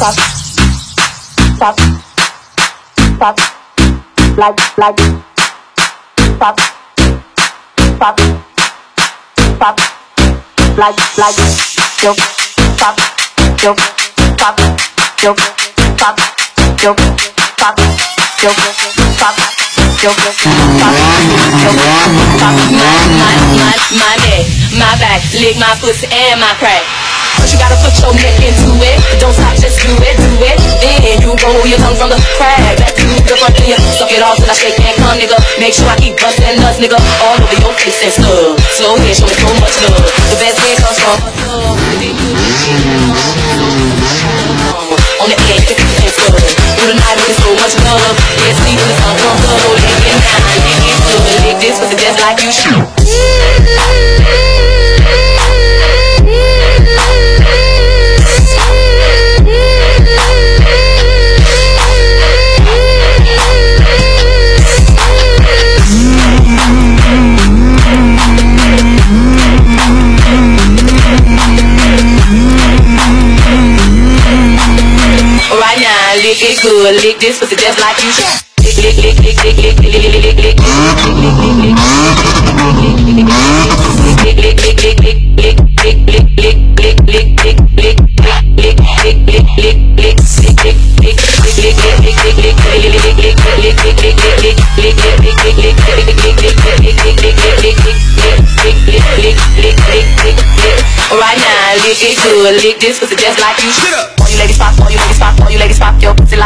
pop, pop, pop, like, like, pop, pop, pop, like, like, yo, pop, yo, pop, yo, pop, yo, pop, yo, pop, yo, pop, my, my, my, neck, my back, lick my pussy and my crack. First you gotta put your neck into it. Don't stop, just. Then you tongue from the crack back to the front of you. Suck it off till I shake and come, nigga. Make sure I keep busting nuts, nigga, all over your face and stuff. Slow show me so much love. The best head comes from love. On the edge, can and stuff. Through the night with so much love. Yeah, sleep it's uncomfortable. Lick it down, lick it good. Lick this pussy just like you should. It lick this pussy just like you should. Lick, lick, lick, lick, lick, lick, lick, lick, lick, lick, Right now, lick it good, lick this pussy just like you. All you ladies pop, all you ladies pop, all you ladies pop your pussy